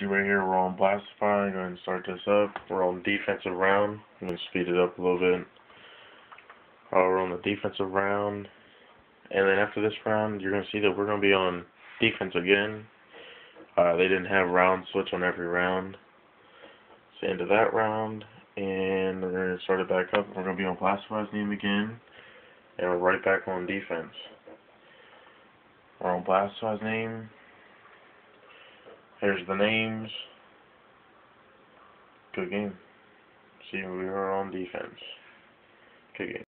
Right here, we're on Blastify. I'm going to start this up. We're on defensive round. I'm going to speed it up a little bit. Uh, we're on the defensive round. And then after this round, you're going to see that we're going to be on defense again. Uh, they didn't have round switch on every round. It's the end of that round. And we're going to start it back up. We're going to be on Blastify's name again. And we're right back on defense. We're on Blastify's name. Here's the names. Good game. See, we are on defense. Good game.